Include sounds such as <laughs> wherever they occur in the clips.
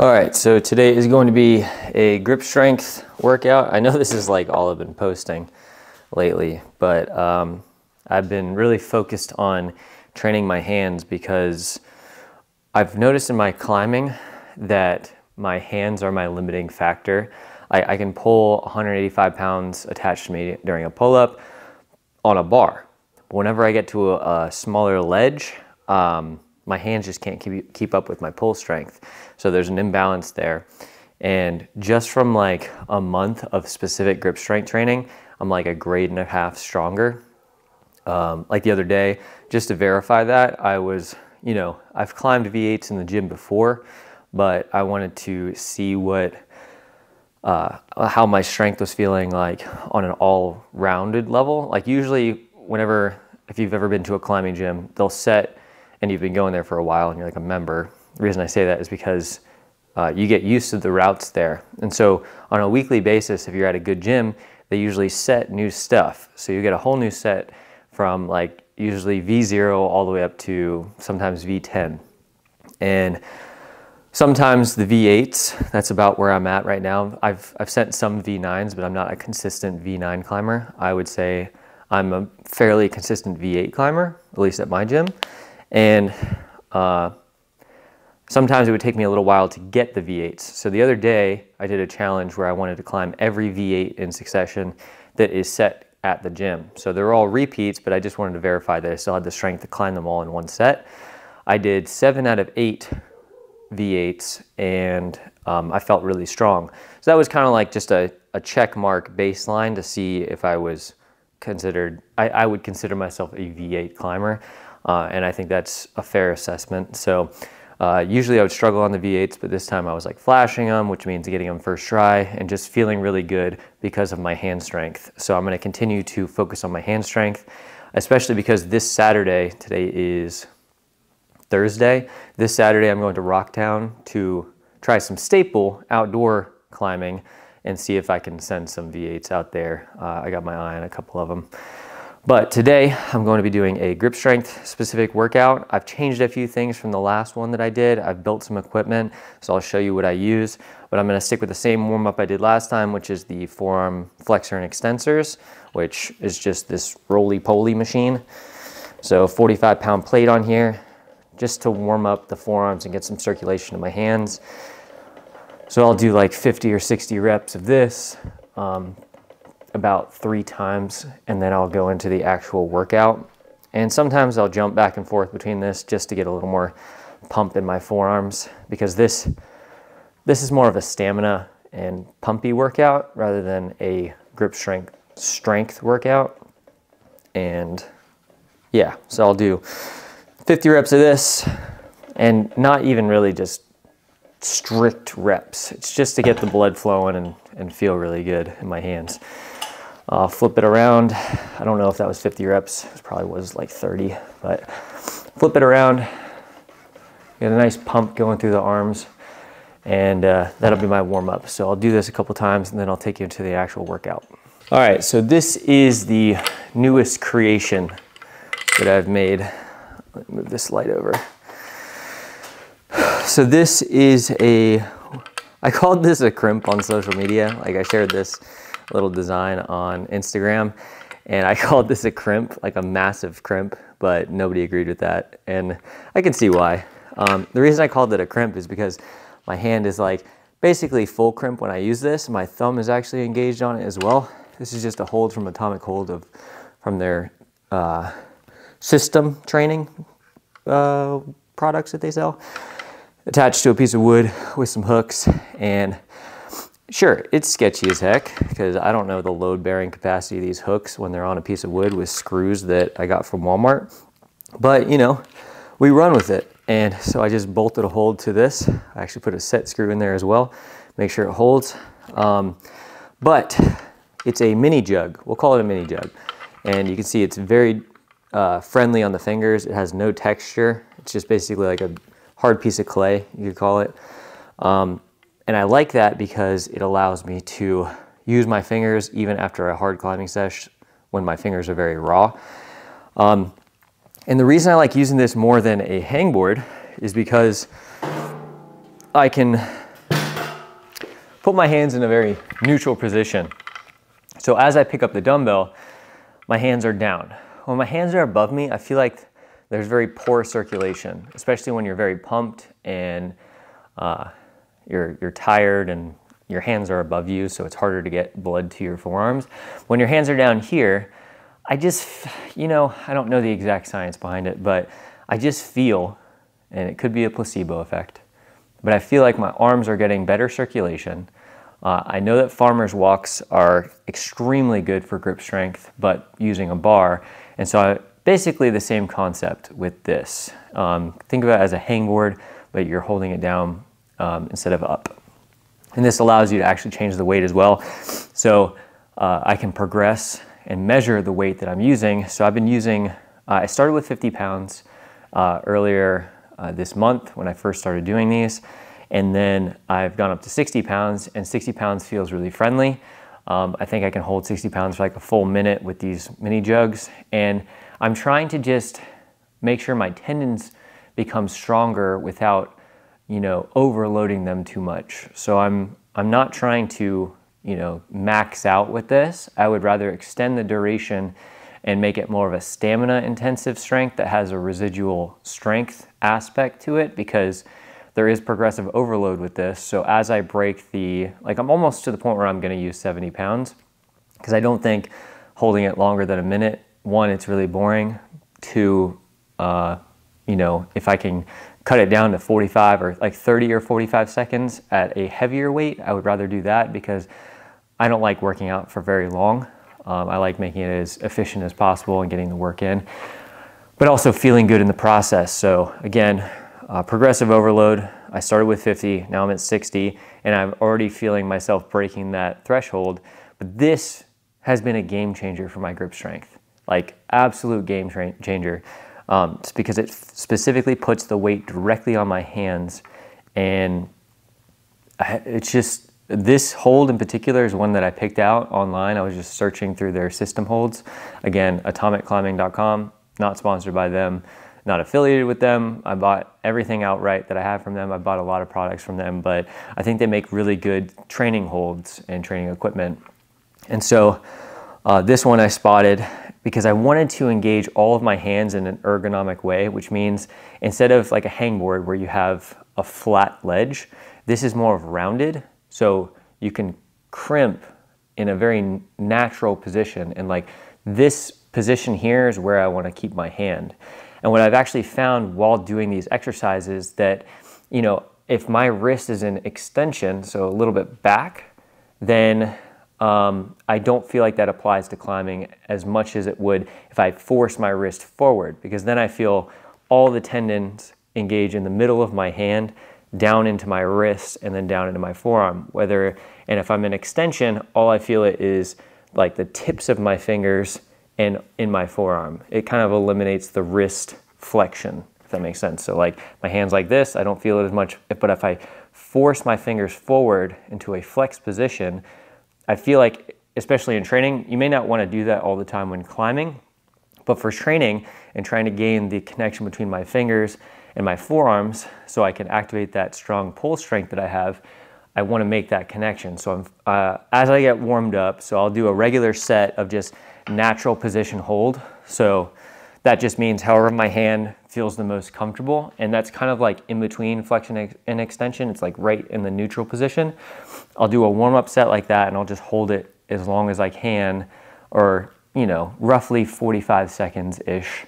All right, so today is going to be a grip strength workout. I know <laughs> this is like all I've been posting lately, but um, I've been really focused on training my hands because I've noticed in my climbing that my hands are my limiting factor. I, I can pull 185 pounds attached to me during a pull-up on a bar. Whenever I get to a, a smaller ledge, um, my hands just can't keep, keep up with my pull strength. So there's an imbalance there. And just from like a month of specific grip strength training, I'm like a grade and a half stronger. Um, like the other day, just to verify that, I was, you know, I've climbed V8s in the gym before, but I wanted to see what, uh, how my strength was feeling like on an all rounded level. Like usually, whenever, if you've ever been to a climbing gym, they'll set and you've been going there for a while and you're like a member, the reason I say that is because uh, you get used to the routes there. And so on a weekly basis, if you're at a good gym, they usually set new stuff. So you get a whole new set from like usually V0 all the way up to sometimes V10. And sometimes the V8s, that's about where I'm at right now. I've, I've sent some V9s, but I'm not a consistent V9 climber. I would say I'm a fairly consistent V8 climber, at least at my gym. And uh, sometimes it would take me a little while to get the V8s. So the other day, I did a challenge where I wanted to climb every V8 in succession that is set at the gym. So they're all repeats, but I just wanted to verify that I still had the strength to climb them all in one set. I did seven out of eight V8s and um, I felt really strong. So that was kind of like just a, a check mark baseline to see if I was considered, I, I would consider myself a V8 climber. Uh, and I think that's a fair assessment. So uh, usually I would struggle on the V8s, but this time I was like flashing them, which means getting them first try and just feeling really good because of my hand strength. So I'm gonna continue to focus on my hand strength, especially because this Saturday, today is Thursday, this Saturday I'm going to Rocktown to try some staple outdoor climbing and see if I can send some V8s out there. Uh, I got my eye on a couple of them. But today I'm going to be doing a grip strength specific workout. I've changed a few things from the last one that I did. I've built some equipment, so I'll show you what I use. But I'm gonna stick with the same warm up I did last time, which is the forearm flexor and extensors, which is just this roly-poly machine. So 45 pound plate on here, just to warm up the forearms and get some circulation in my hands. So I'll do like 50 or 60 reps of this. Um, about three times and then I'll go into the actual workout. And sometimes I'll jump back and forth between this just to get a little more pump in my forearms because this, this is more of a stamina and pumpy workout rather than a grip strength, strength workout. And yeah, so I'll do 50 reps of this and not even really just strict reps. It's just to get the blood flowing and, and feel really good in my hands. Uh, flip it around. I don't know if that was 50 reps. It probably was like 30, but flip it around. Get a nice pump going through the arms and uh, that'll be my warm up. So I'll do this a couple times and then I'll take you into the actual workout. All right, so this is the newest creation that I've made. Let me move this light over. So this is a, I called this a crimp on social media. Like I shared this little design on Instagram. And I <laughs> called this a crimp, like a massive crimp, but nobody agreed with that. And I can see why. Um, the reason I called it a crimp is because my hand is like basically full crimp when I use this. My thumb is actually engaged on it as well. This is just a hold from Atomik Hold of from their uh, system training uh, products that they sell. Attached to a piece of wood with some hooks and Sure, it's sketchy as heck because I don't know the load bearing capacity of these hooks when they're on a piece of wood with screws that I got from Walmart. But you know, we run with it. And so I just bolted a hold to this. I actually put a set screw in there as well, make sure it holds. Um, but it's a mini jug. We'll call it a mini jug. And you can see it's very uh, friendly on the fingers. It has no texture. It's just basically like a hard piece of clay, you could call it. Um, and I like that because it allows me to use my fingers even after a hard climbing session when my fingers are very raw. Um, and the reason I like using this more than a hangboard is because I can put my hands in a very neutral position. So as I pick up the dumbbell, my hands are down. When my hands are above me, I feel like there's very poor circulation, especially when you're very pumped and uh, you're, you're tired and your hands are above you, so it's harder to get blood to your forearms. When your hands are down here, I just, you know, I don't know the exact science behind it, but I just feel, and it could be a placebo effect, but I feel like my arms are getting better circulation. Uh, I know that farmer's walks are extremely good for grip strength, but using a bar. And so I, basically the same concept with this. Um, think of it as a hangboard, but you're holding it down um, instead of up. And this allows you to actually change the weight as well. So uh, I can progress and measure the weight that I'm using. So I've been using, uh, I started with 50 pounds uh, earlier uh, this month when I first started doing these. And then I've gone up to 60 pounds and 60 pounds feels really friendly. Um, I think I can hold 60 pounds for like a full minute with these mini jugs. And I'm trying to just make sure my tendons become stronger without, you know, overloading them too much. So I'm, I'm not trying to, you know, max out with this. I would rather extend the duration and make it more of a stamina intensive strength that has a residual strength aspect to it because there is progressive overload with this. So as I break the, like I'm almost to the point where I'm gonna use 70 pounds because I don't think holding it longer than a minute, one, it's really boring. Two, uh, you know, if I can cut it down to 45 or like 30 or 45 seconds at a heavier weight, I would rather do that because I don't like working out for very long. Um, I like making it as efficient as possible and getting the work in, but also feeling good in the process. So again, uh, progressive overload, I started with 50, now I'm at 60, and I'm already feeling myself breaking that threshold. But this has been a game changer for my grip strength, like absolute game changer. Um, it's because it specifically puts the weight directly on my hands, and it's just this hold in particular is one that I picked out online. I was just searching through their system holds. Again, atomikclimbing.com, not sponsored by them, not affiliated with them. I bought everything outright that I have from them. I bought a lot of products from them, but I think they make really good training holds and training equipment. And so uh, this one I spotted because I wanted to engage all of my hands in an ergonomic way, which means instead of like a hangboard where you have a flat ledge, this is more of rounded so you can crimp in a very natural position. And like this position here is where I want to keep my hand. And what I've actually found while doing these exercises that, you know, if my wrist is in extension, so a little bit back, then um, I don't feel like that applies to climbing as much as it would if I force my wrist forward, because then I feel all the tendons engage in the middle of my hand down into my wrist and then down into my forearm. Whether and if I'm in extension, all I feel it is like the tips of my fingers and in my forearm. It kind of eliminates the wrist flexion, if that makes sense. So like my hands like this, I don't feel it as much, but if I force my fingers forward into a flex position, I feel like, especially in training, you may not want to do that all the time when climbing, but for training and trying to gain the connection between my fingers and my forearms so I can activate that strong pull strength that I have, I want to make that connection. So uh, as I get warmed up, so I'll do a regular set of just natural position hold. So that just means however my hand feels the most comfortable. And that's kind of like in between flexion and extension. It's like right in the neutral position. I'll do a warm up set like that and I'll just hold it as long as I can or, you know, roughly 45 seconds ish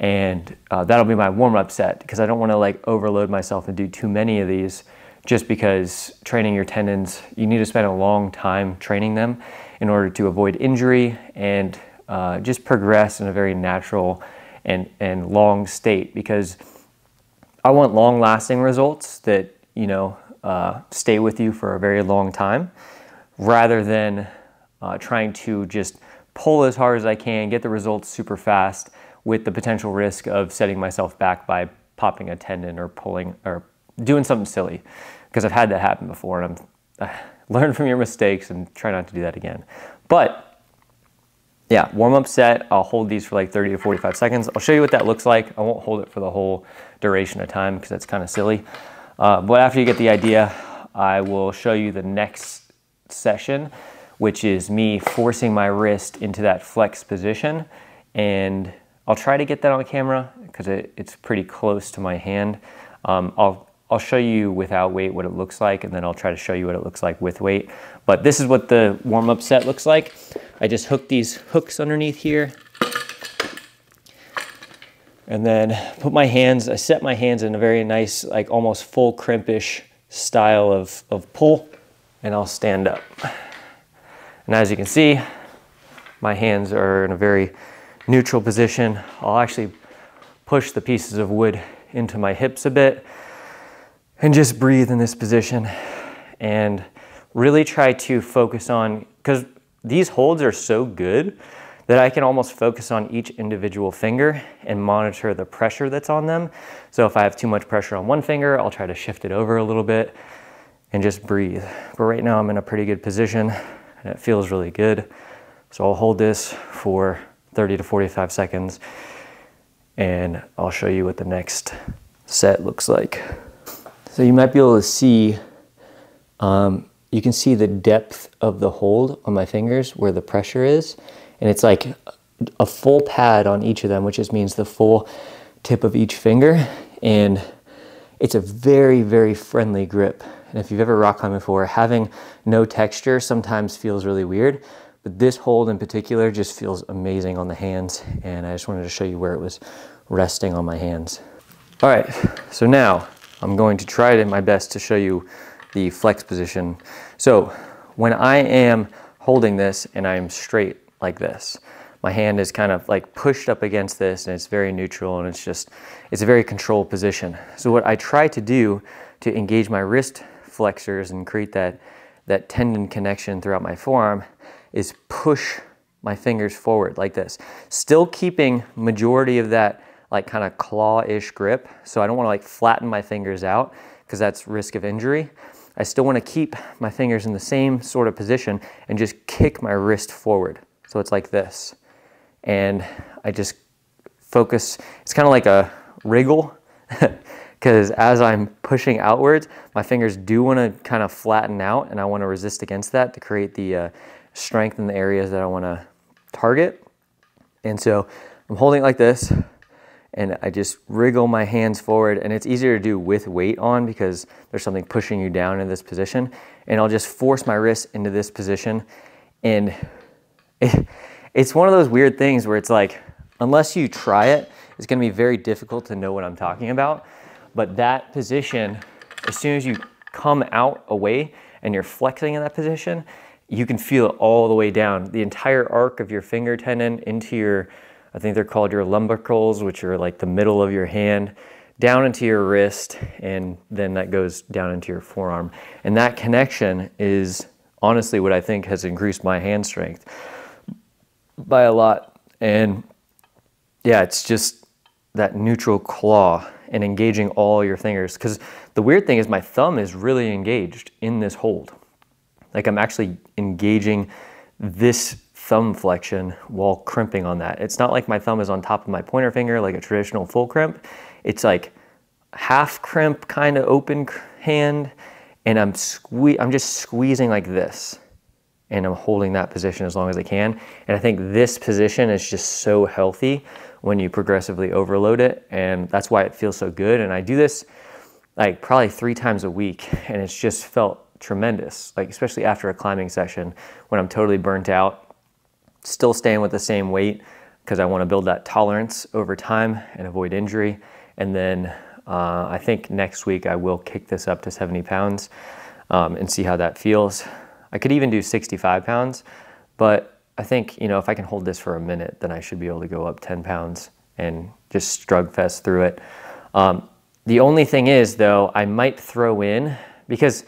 and uh, that'll be my warm-up set because I don't want to like overload myself and do too many of these just because training your tendons, you need to spend a long time training them in order to avoid injury and uh, just progress in a very natural and, and long state because I want long lasting results that, you know, uh, stay with you for a very long time rather than uh, trying to just pull as hard as I can, get the results super fast, with the potential risk of setting myself back by popping a tendon or pulling or doing something silly because I've had that happen before and I'm uh, <sighs> learn from your mistakes and try not to do that again. But yeah, warm up set, I'll hold these for like 30 to 45 seconds. I'll show you what that looks like. I won't hold it for the whole duration of time because that's kind of silly. Uh, but after you get the idea, I will show you the next session, which is me forcing my wrist into that flex position. And I'll try to get that on camera because it, it's pretty close to my hand. Um, I'll, I'll show you without weight what it looks like, and then I'll try to show you what it looks like with weight. But this is what the warm-up set looks like. I just hook these hooks underneath here and then put my hands, I set my hands in a very nice, like almost full crimpish style of, of pull, and I'll stand up. And as you can see, my hands are in a very neutral position. I'll actually push the pieces of wood into my hips a bit and just breathe in this position and really try to focus on, because these holds are so good that I can almost focus on each individual finger and monitor the pressure that's on them. So if I have too much pressure on one finger, I'll try to shift it over a little bit and just breathe. But right now I'm in a pretty good position and it feels really good. So I'll hold this for 30 to 45 seconds and I'll show you what the next set looks like. So you might be able to see, um, you can see the depth of the hold on my fingers where the pressure is and it's like a full pad on each of them, which just means the full tip of each finger. And it's a very, very friendly grip. And if you've ever rock climbed before, having no texture sometimes feels really weird. But this hold in particular just feels amazing on the hands. And I just wanted to show you where it was resting on my hands. All right, so now I'm going to try my best to show you the flex position. So when I am holding this and I am straight like this. My hand is kind of like pushed up against this and it's very neutral and it's just, it's a very controlled position. So what I try to do to engage my wrist flexors and create that, that tendon connection throughout my forearm is push my fingers forward like this. Still keeping majority of that like kind of claw-ish grip. So I don't want to like flatten my fingers out because that's risk of injury. I still want to keep my fingers in the same sort of position and just kick my wrist forward. So it's like this. And I just focus, it's kind of like a wriggle <laughs> because as I'm pushing outwards, my fingers do want to kind of flatten out and I want to resist against that to create the uh, strength in the areas that I want to target. And so I'm holding it like this and I just wriggle my hands forward and it's easier to do with weight on because there's something pushing you down in this position. And I'll just force my wrist into this position and it's one of those weird things where it's like, unless you try it, it's gonna be very difficult to know what I'm talking about. But that position, as soon as you come out away and you're flexing in that position, you can feel it all the way down. The entire arc of your finger tendon into your, I think they're called your lumbricals, which are like the middle of your hand, down into your wrist, and then that goes down into your forearm. And that connection is honestly what I think has increased my hand strength by a lot. And yeah, it's just that neutral claw and engaging all your fingers. Because the weird thing is my thumb is really engaged in this hold. Like I'm actually engaging this thumb flexion while crimping on that. It's not like my thumb is on top of my pointer finger like a traditional full crimp. It's like half crimp kind of open hand and I'm sque I'm just squeezing like this and I'm holding that position as long as I can. And I think this position is just so healthy when you progressively overload it. And that's why it feels so good. And I do this like probably three times a week and it's just felt tremendous. Like especially after a climbing session when I'm totally burnt out, still staying with the same weight because I want to build that tolerance over time and avoid injury. And then uh, I think next week I will kick this up to 70 pounds um, and see how that feels. I could even do 65 pounds, but I think, you know, if I can hold this for a minute, then I should be able to go up 10 pounds and just strug fest through it. Um, the only thing is, though, I might throw in, because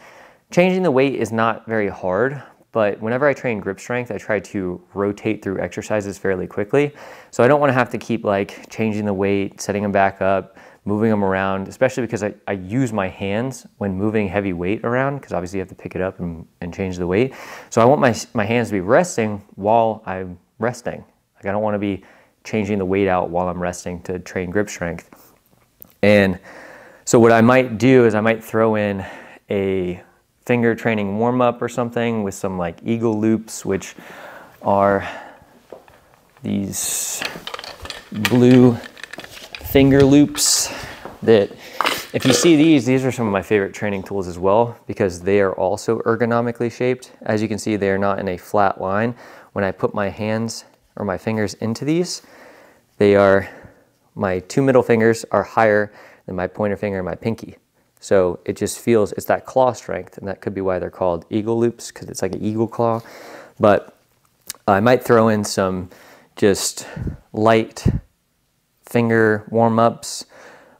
changing the weight is not very hard, but whenever I train grip strength, I try to rotate through exercises fairly quickly. So I don't want to have to keep like changing the weight, setting them back up, moving them around, especially because I, I use my hands when moving heavy weight around, because obviously you have to pick it up and, and change the weight. So I want my, my hands to be resting while I'm resting. Like I don't want to be changing the weight out while I'm resting to train grip strength. And so what I might do is I might throw in a finger training warm up or something with some like eagle loops, which are these blue finger loops that if you see these, these are some of my favorite training tools as well because they are also ergonomically shaped. As you can see, they are not in a flat line. When I put my hands or my fingers into these, they are, my two middle fingers are higher than my pointer finger and my pinky. So it just feels, it's that claw strength and that could be why they're called eagle loops because it's like an eagle claw. But I might throw in some just light finger warm-ups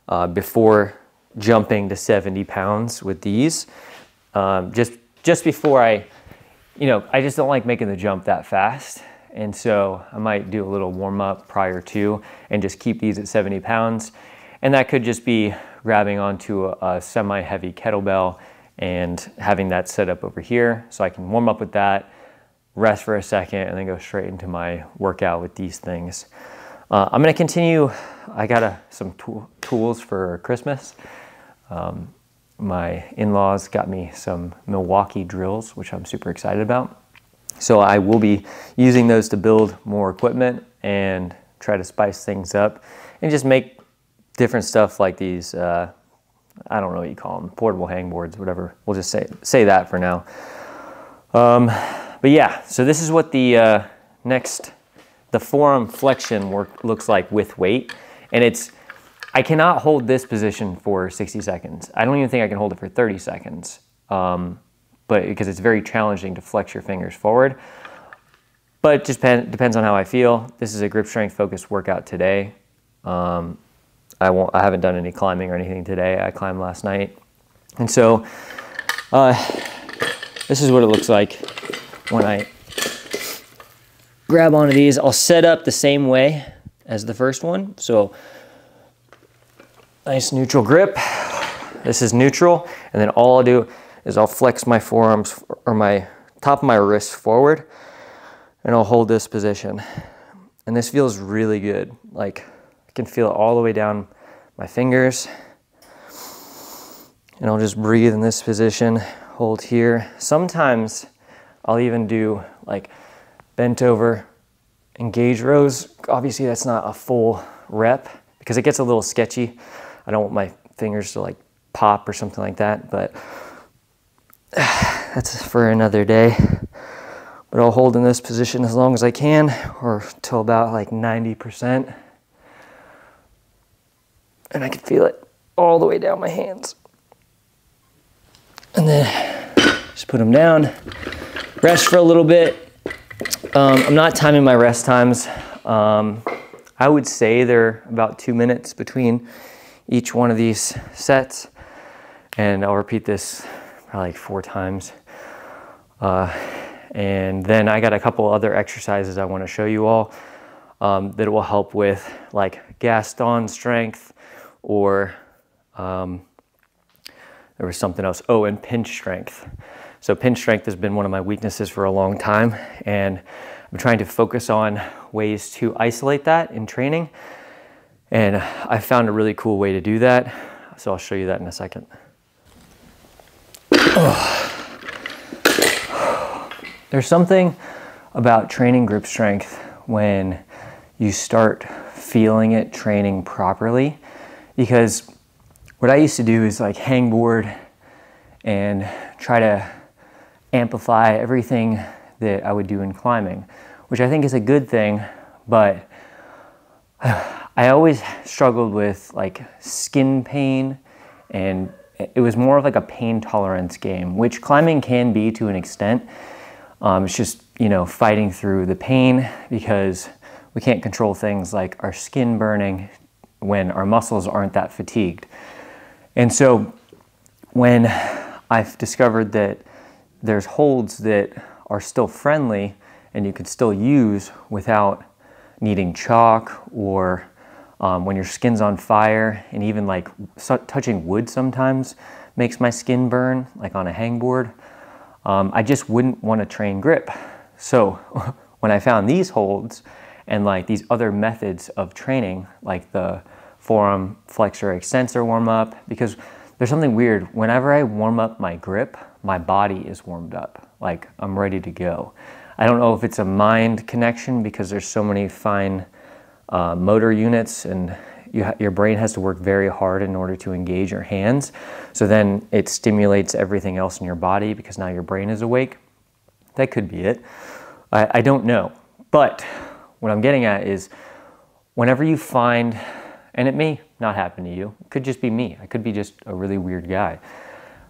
uh, before jumping to 70 pounds with these. Um, just, just before I, you know, I just don't like making the jump that fast. And so I might do a little warm up prior to and just keep these at 70 pounds. And that could just be grabbing onto a, a semi heavy kettlebell and having that set up over here so I can warm up with that, rest for a second, and then go straight into my workout with these things. Uh, I'm gonna continue, I got a, some tool, tools for Christmas. Um, my in-laws got me some Milwaukee drills, which I'm super excited about. So I will be using those to build more equipment and try to spice things up and just make different stuff like these, uh, I don't know what you call them, portable hangboards, whatever. We'll just say, say that for now. Um, but yeah, so this is what the uh, next, the forearm flexion work looks like with weight. And it's, I cannot hold this position for 60 seconds. I don't even think I can hold it for 30 seconds, um, but because it's very challenging to flex your fingers forward. But it just depend, depends on how I feel. This is a grip strength focused workout today. Um, I won't. I haven't done any climbing or anything today. I climbed last night, and so uh, this is what it looks like when I grab onto these. I'll set up the same way as the first one. So Nice neutral grip. This is neutral. And then all I'll do is I'll flex my forearms or my top of my wrist forward and I'll hold this position. And this feels really good. Like can feel it all the way down my fingers. And I'll just breathe in this position, hold here. Sometimes I'll even do like bent over engage rows. Obviously that's not a full rep because it gets a little sketchy. I don't want my fingers to like pop or something like that, but <sighs> that's for another day. But I'll hold in this position as long as I can or till about like 90%. And I can feel it all the way down my hands. And then just put them down, rest for a little bit. Um, I'm not timing my rest times. Um, I would say they're about two minutes between each one of these sets. And I'll repeat this probably like four times. Uh, and then I got a couple other exercises I want to show you all um, that will help with like Gaston strength or um, there was something else. Oh, and pinch strength. So pinch strength has been one of my weaknesses for a long time. And I'm trying to focus on ways to isolate that in training. And I found a really cool way to do that. So I'll show you that in a second. <sighs> There's something about training grip strength when you start feeling it training properly because what I used to do is like hangboard and try to amplify everything that I would do in climbing, which I think is a good thing, but <sighs> I always struggled with like skin pain and it was more of like a pain tolerance game, which climbing can be to an extent. Um, it's just, you know, fighting through the pain because we can't control things like our skin burning when our muscles aren't that fatigued. And so when I've discovered that there's holds that are still friendly and you can still use without needing chalk or um, when your skin's on fire and even like touching wood sometimes makes my skin burn like on a hangboard um, i just wouldn't want to train grip so <laughs> when i found these holds and like these other methods of training like the forearm flexor extensor warm up because there's something weird whenever i warm up my grip my body is warmed up. Like I'm ready to go. I don't know if it's a mind connection because there's so many fine uh, motor units and you your brain has to work very hard in order to engage your hands. So then it stimulates everything else in your body because now your brain is awake. That could be it. I, I don't know. But what I'm getting at is whenever you find, and it may not happen to you, it could just be me. I could be just a really weird guy.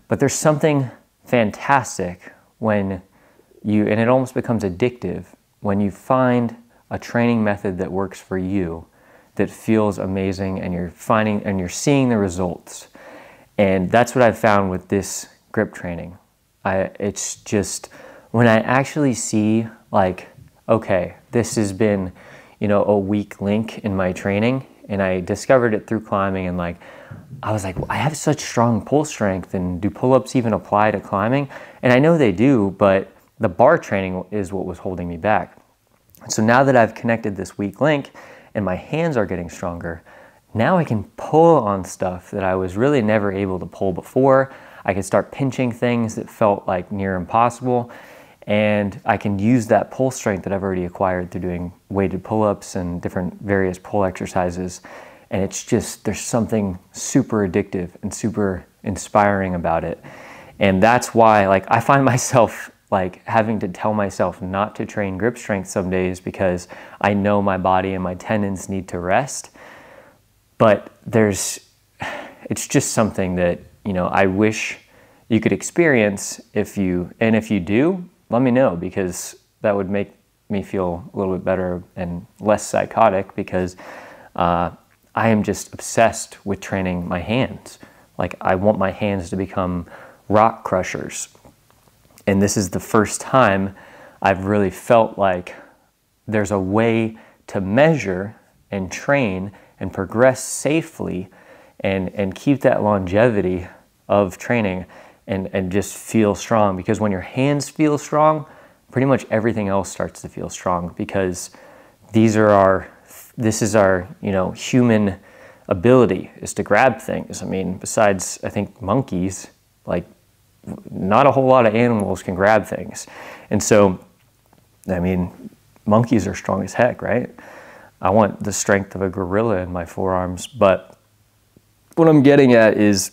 But there's something fantastic when you, and it almost becomes addictive, when you find a training method that works for you that feels amazing and you're finding and you're seeing the results. And that's what I've found with this grip training. I, it's just when I actually see like, okay, this has been, you know, a weak link in my training and I discovered it through climbing and like I was like, I have such strong pull strength and do pull-ups even apply to climbing? And I know they do, but the bar training is what was holding me back. So now that I've connected this weak link and my hands are getting stronger, now I can pull on stuff that I was really never able to pull before. I can start pinching things that felt like near impossible. And I can use that pull strength that I've already acquired through doing weighted pull ups and different various pull exercises. And it's just, there's something super addictive and super inspiring about it. And that's why, like, I find <laughs> myself like having to tell myself not to train grip strength some days because I know my body and my tendons need to rest. But there's, <sighs> it's just something that, you know, I wish you could experience if you, and if you do, let me know because that would make me feel a little bit better and less psychotic because uh, I am just obsessed with training my hands. Like, I want my hands to become rock crushers. And this is the first time I've really felt like there's a way to measure and train and progress safely and, and keep that longevity of training and, and just feel strong. Because when your hands feel strong, pretty much everything else starts to feel strong because these are our, this is our, you know, human ability is to grab things. I mean, besides, I think monkeys, like not a whole lot of animals can grab things. And so, I mean, monkeys are strong as heck, right? I want the strength of a gorilla in my forearms. But what I'm getting at is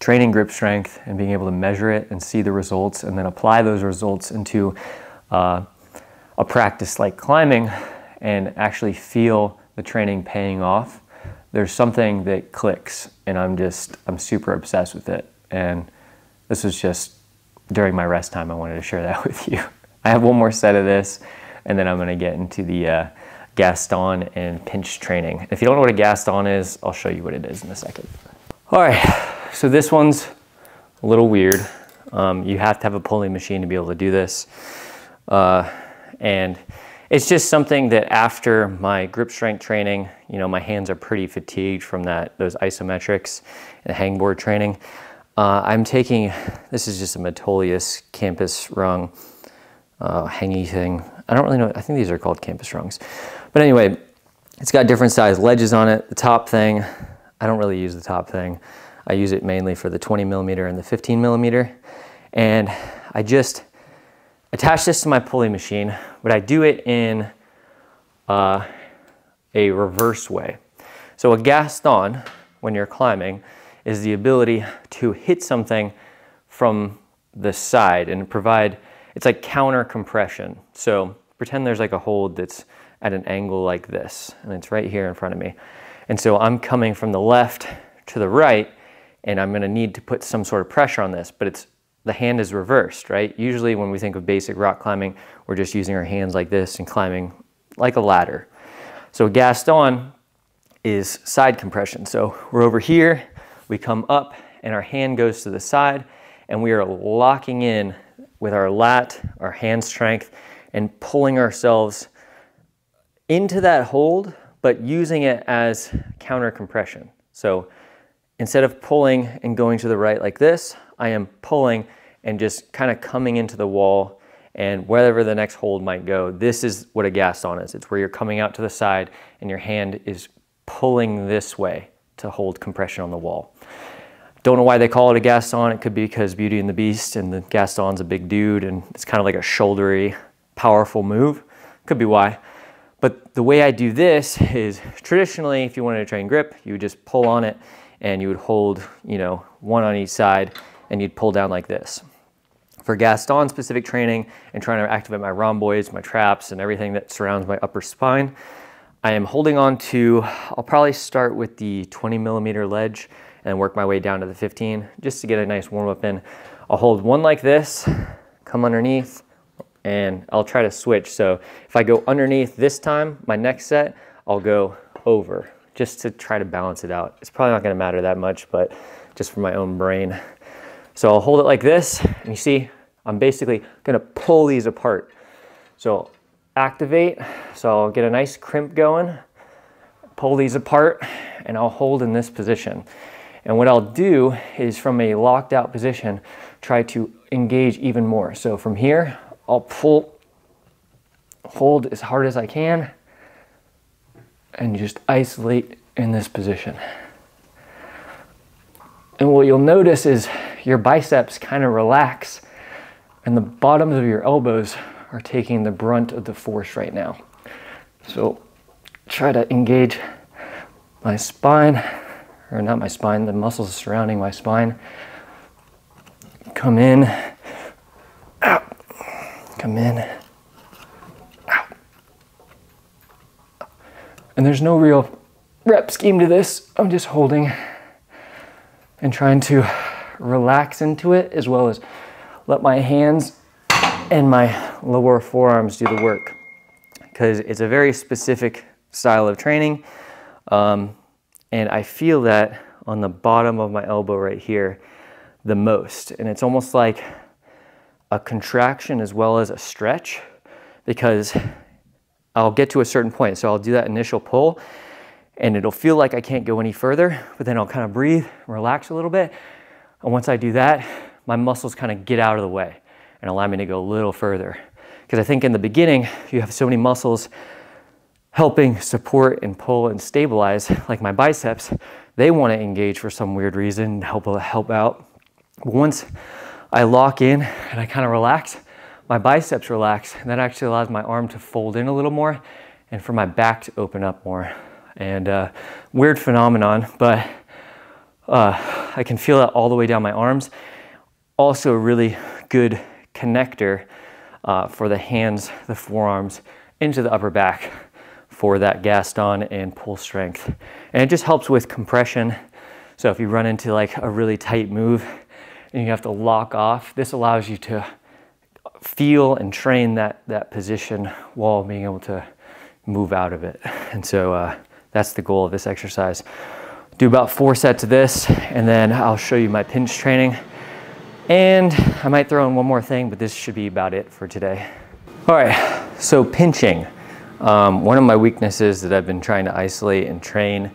training grip strength and being able to measure it and see the results and then apply those results into uh, a practice like climbing and actually feel the training paying off. There's something that clicks and I'm just, I'm super obsessed with it. And this was just during my rest time, I wanted to share that <laughs> with you. I have one more set of this, and then I'm going to get into the uh, Gaston and pinch training. If you don't know what a Gaston is, I'll show you what it is in a second. All right, so this one's a little weird. Um, you have to have a pulling machine to be able to do this. Uh, and it's just something that after my grip strength training, you know, my hands are pretty fatigued from that, those isometrics and hangboard training. Uh, I'm taking, this is just a Metolius campus rung uh, hangy thing. I don't really know, I think these are called campus rungs. But anyway, it's got different size ledges on it. The top thing, I don't really use the top thing. I use it mainly for the 20 millimeter and the 15 millimeter. And I just attach this to my pulley machine, but I do it in uh, a reverse way. So a Gaston, when you're climbing, is the ability to hit something from the side and provide, it's like counter compression. So pretend there's like a hold that's at an angle like this, and it's right here in front of me. And so I'm coming from the left to the right, and I'm gonna need to put some sort of pressure on this, but it's the hand is reversed, right? Usually when we think of basic rock climbing, we're just using our hands like this and climbing like a ladder. So Gaston is side compression. So we're over here, we come up and our hand goes to the side and we are locking in with our lat, our hand strength, and pulling ourselves into that hold, but using it as counter compression. So instead of pulling and going to the right like this, I am pulling and just kind of coming into the wall and wherever the next hold might go, this is what a Gaston is. It's where you're coming out to the side and your hand is pulling this way to hold compression on the wall. Don't know why they call it a Gaston. It could be because Beauty and the Beast and the Gaston's a big dude and it's kind of like a shouldery, powerful move. Could be why. But the way I do this is traditionally, if you wanted to train grip, you would just pull on it and you would hold, you know, one on each side and you'd pull down like this. For Gaston specific training and trying to activate my rhomboids, my traps, and everything that surrounds my upper spine, I am holding on to, I'll probably start with the 20 millimeter ledge and work my way down to the 15 just to get a nice warm up in. I'll hold one like this, come underneath, and I'll try to switch. So if I go underneath this time, my next set, I'll go over just to try to balance it out. It's probably not gonna matter that much, but just for my own brain. So I'll hold it like this, and you see, I'm basically gonna pull these apart. So activate, so I'll get a nice crimp going, pull these apart, and I'll hold in this position. And what I'll do is from a locked out position, try to engage even more. So from here, I'll pull, hold as hard as I can, and just isolate in this position. And what you'll notice is your biceps kind of relax and the bottoms of your elbows are taking the brunt of the force right now. So try to engage my spine, or not my spine, the muscles surrounding my spine. Come in, out, come in, And there's no real rep scheme to this. I'm just holding and trying to relax into it as well as let my hands and my lower forearms do the work because it's a very specific style of training. Um, and I feel that on the bottom of my elbow right here the most. And it's almost like a contraction as well as a stretch because I'll get to a certain point. So I'll do that initial pull and it'll feel like I can't go any further, but then I'll kind of breathe, relax a little bit. And once I do that, my muscles kind of get out of the way and allow me to go a little further. Because I think in the beginning, you have so many muscles helping support and pull and stabilize, like my biceps, they want to engage for some weird reason, help, help out. But once I lock in and I kind of relax, my biceps relax, and that actually allows my arm to fold in a little more and for my back to open up more. And uh, weird phenomenon, but uh, I can feel that all the way down my arms. Also a really good connector uh, for the hands, the forearms, into the upper back for that Gaston and pull strength. And it just helps with compression. So if you run into like a really tight move and you have to lock off, this allows you to feel and train that, that position while being able to move out of it. <laughs> And so uh, that's the goal of this exercise. Do about four sets of this, and then I'll show you my pinch training. And I might throw in one more thing, but this should be about it for today. All right, so pinching. Um, one of my weaknesses that I've been trying to isolate and train,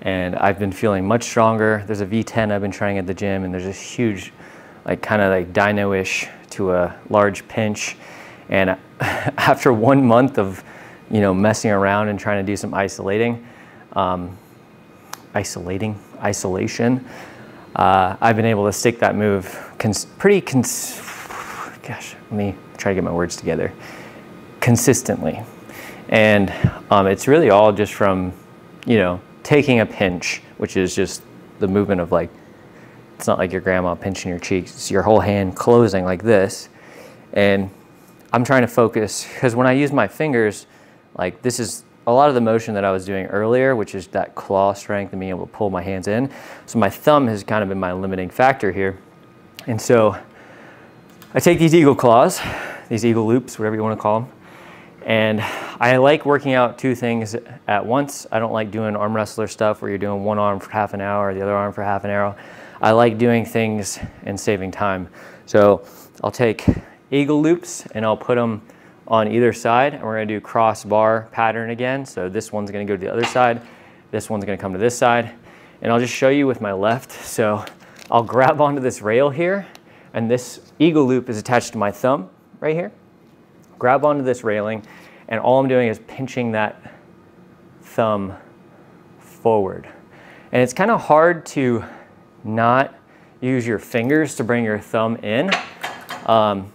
and I've been feeling much stronger. There's a V10 I've been trying at the gym, and there's this huge, like kind of like dyno-ish to a large pinch. And <laughs> after one month of, you know, messing around and trying to do some isolating, um, isolating, isolation, uh, I've been able to stick that move cons pretty, cons gosh, let me try to get my words together, consistently. And um, it's really all just from, you know, taking a pinch, which is just the movement of like, it's not like your grandma pinching your cheeks, it's your whole hand closing like this. And I'm trying to focus, because when I use my fingers, like this is a lot of the motion that I was doing earlier, which is that claw strength and being able to pull my hands in. So my thumb has kind of been my limiting factor here. And so I take these eagle claws, these eagle loops, whatever you want to call them, and I like working out two things at once. I don't like doing arm wrestler stuff where you're doing one arm for half an hour, the other arm for half an hour. I like doing things and saving time. So I'll take eagle loops and I'll put them on either side and we're gonna do cross bar pattern again. So this one's gonna go to the other side, this one's gonna come to this side. And I'll just show you with my left. <laughs> So I'll grab onto this rail here and this eagle loop is attached to my thumb right here. Grab onto this railing and all I'm doing is pinching that thumb forward. And it's kind of hard to not use your fingers to bring your thumb in. Um,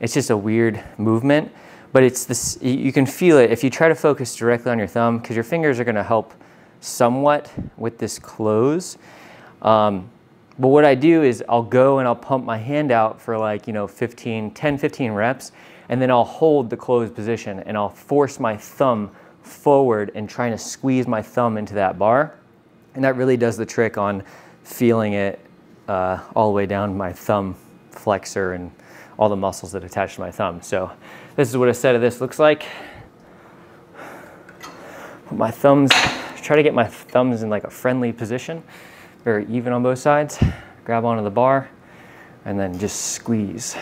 it's just a weird movement, but it's this, you can feel it if you try to focus directly on your thumb because your fingers are gonna help somewhat with this close. Um, but what I do is I'll go and I'll pump my hand out for like, you know, 15, 10, 15 reps, and then I'll hold the closed position and I'll force my thumb forward and trying to squeeze my thumb into that bar. And that really does the trick on feeling it uh, all the way down my thumb flexor and all the muscles that attach to my thumb. So this is what a set of this looks like. Put my thumbs, try to get my thumbs in like a friendly position, very even on both sides. Grab onto the bar and then just squeeze.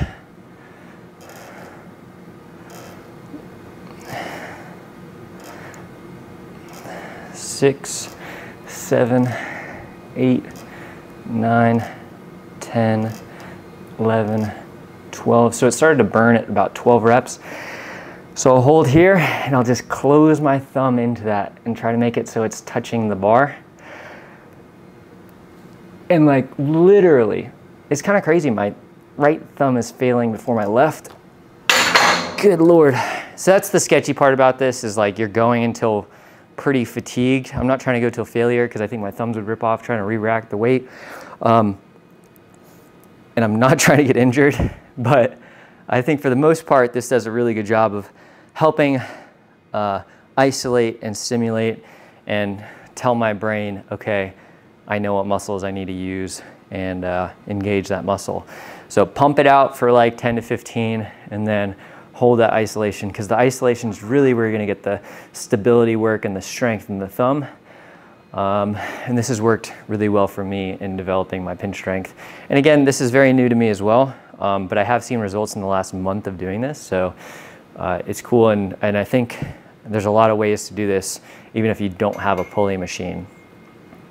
Six, seven, eight, nine, 10, 11, 12. So it started to burn at about 12 reps. So I'll hold here and I'll just close my thumb into that and try to make it so it's touching the bar. And like literally, it's kind of crazy. My right thumb is failing before my left. Good Lord. So that's the sketchy part about this is like you're going until pretty fatigued. I'm not trying to go till failure because I think my thumbs would rip off trying to re-rack the weight. Um, and I'm not <laughs> trying to get injured, but I think for the most part, this does a really good job of helping uh, isolate and stimulate and tell my brain, okay, I know what muscles I need to use and uh, engage that muscle. So pump it out for like 10 to 15 and then hold that isolation because the isolation is really where you're gonna get the stability work and the strength in the thumb. Um, and this has worked really well for me in developing my pinch strength. And again, this is very new to me as well, um, but I have seen results in the last month of doing this. So uh, it's cool. And, and I think there's a lot of ways to do this, even if you don't have a pulley machine,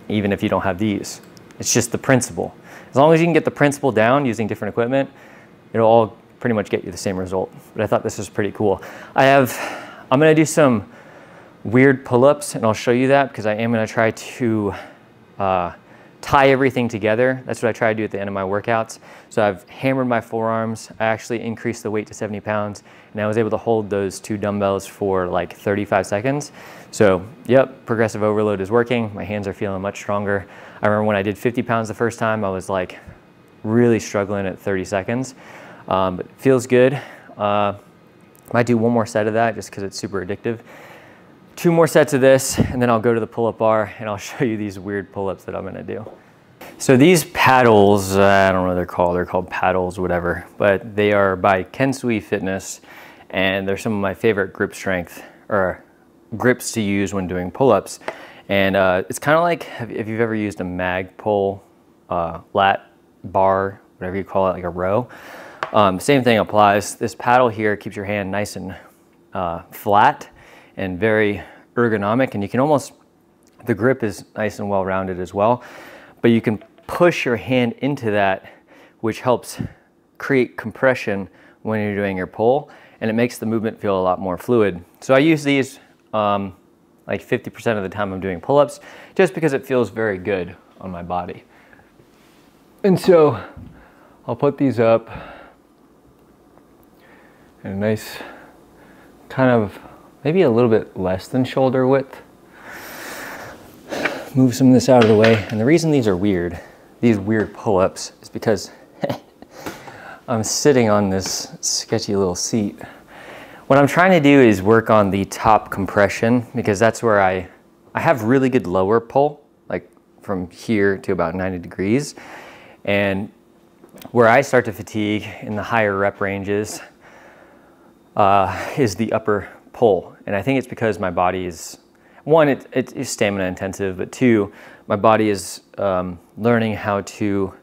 even if you don't have these. It's just the principle. As long as you can get the principle down using different equipment, it'll all pretty much get you the same result. But I thought this was pretty cool. I have, I'm gonna do some weird pull-ups and I'll show you that because I am gonna try to uh, tie everything together. That's what I try to do at the end of my workouts. So I've hammered my forearms. I actually increased the weight to 70 pounds and I was able to hold those two dumbbells for like 35 seconds. So yep, progressive overload is working. My hands are feeling much stronger. I remember when I did 50 pounds the first time, I was like really struggling at 30 seconds. Um, but feels good. Uh, might do one more set of that just because it's super addictive two more sets of this, and then I'll go to the pull-up bar and I'll <laughs> show you these weird pull-ups that I'm gonna do. So these paddles, uh, I don't know what they're called, they're called paddles, whatever, but they are by Kensui Fitness, and they're some of my favorite grip strength, or grips to use when doing pull-ups. And uh, it's kind of like, if you've ever used a Magpul, uh, lat bar, whatever you call it, like a row, um, same thing applies. This paddle here keeps your hand nice and uh, flat, and very ergonomic and you can almost, the grip is nice and well rounded as well, but you can push your hand into that which helps create compression when you're doing your pull and it makes the movement feel a lot more fluid. So I use these um, like 50% of the time I'm doing pull-ups just because it feels very good on my body. And so I'll put these up a nice kind of maybe a little bit less than shoulder width. Move some of this out of the way. And the reason these are weird, these weird pull-ups, is because <laughs> I'm sitting on this sketchy little seat. What I'm trying to do is work on the top compression because that's where I, I have really good lower pull, like from here to about 90 degrees. And where I start to fatigue in the higher rep ranges uh, is the upper pull. And I think it's because my body is, one, it, it is stamina intensive, but two, my body is um, learning how to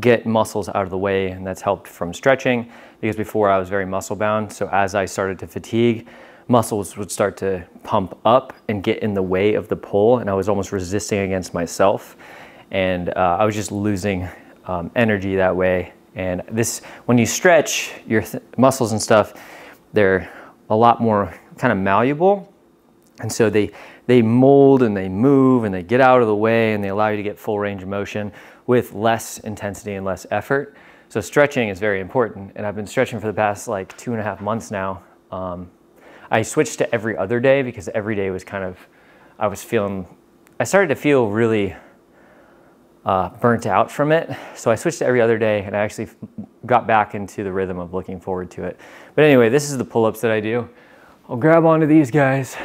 get muscles out of the way, and that's helped from stretching because before I was very muscle bound. So as I started to fatigue, muscles would start to pump up and get in the way of the pull, and I was almost resisting against myself. And uh, I was just losing um, energy that way. And this, when you stretch your muscles and stuff, they're a lot more kind of malleable. And so they, they mold and they move and they get out of the way and they allow you to get full range of motion. with less intensity and less effort. So stretching is very important. And I've been stretching for the past like two and a half months now. Um, I switched to every other day because every day was kind of, I was feeling, I started to feel really uh, burnt out from it. So I switched to every other day and I actually got back into the rhythm of looking forward to it. But anyway, this is the pull-ups that I do. I'll grab onto these guys.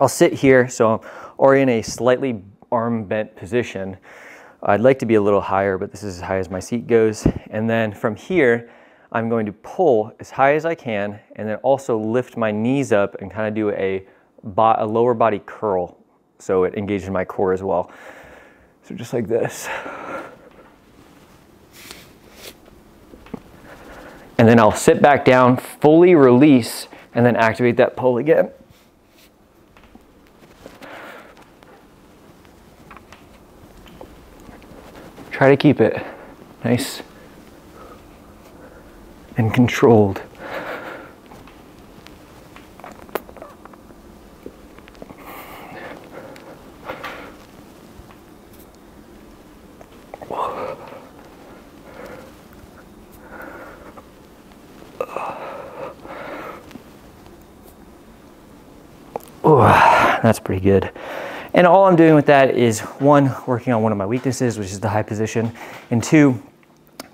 I'll sit here, so or in a slightly arm bent position. I'd like to be a little higher, but this is as high as my seat goes. And then from here, I'm going to pull as high as I can and then also lift my knees up and kind of do a, a lower body curl so it engages my core as well. So just like this. And then I'll sit back down, fully release, and then activate that pull again. Try to keep it nice and controlled. That's pretty good. And all I'm doing with that is one, working on one of my weaknesses, which is the high position, and two,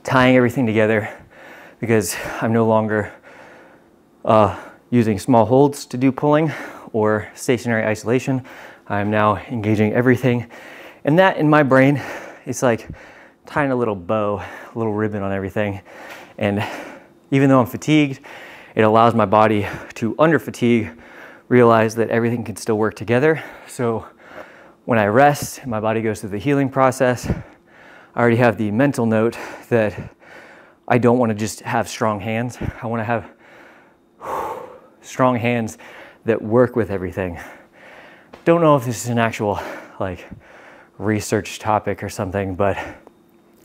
tying everything together because I'm no longer uh, using small holds to do pulling or stationary isolation. I'm now engaging everything. And that in my brain, it's like tying a little bow, a little ribbon on everything. And even though I'm fatigued, it allows my body to under fatigue realize that everything can still work together. So when I rest, my body goes through the healing process. I already have the mental note that I don't want to just have strong hands. I want to have <sighs> strong hands that work with everything. Don't know if this is an actual like research topic or something, but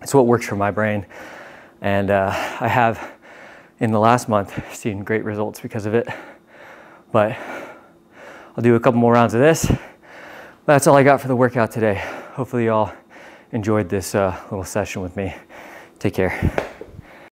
it's what works for my brain. And uh, I have in the last month seen great results because of it. But I'll do a couple more rounds of this. That's all I got for the workout today. Hopefully y'all enjoyed this uh, little session with me. Take care.